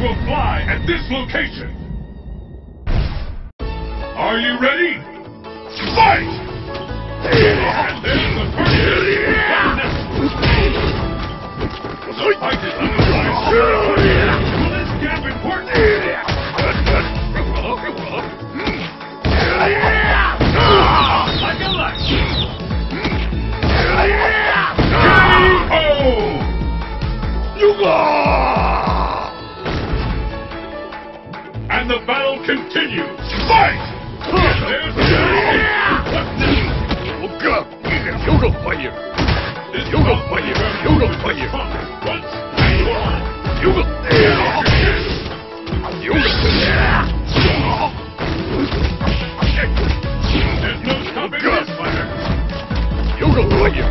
Will fly at this location. Are you ready? And the battle continues. Fight! There's the Yoga fire! Round fire! determine fire! who's Once and for all. Yoga! Yoga! There's no stopping this fighter. Yoga fire!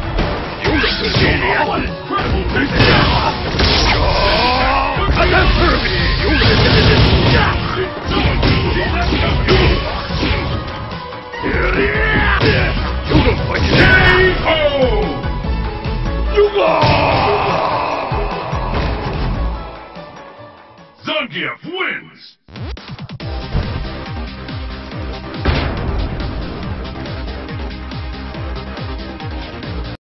Zangief wins.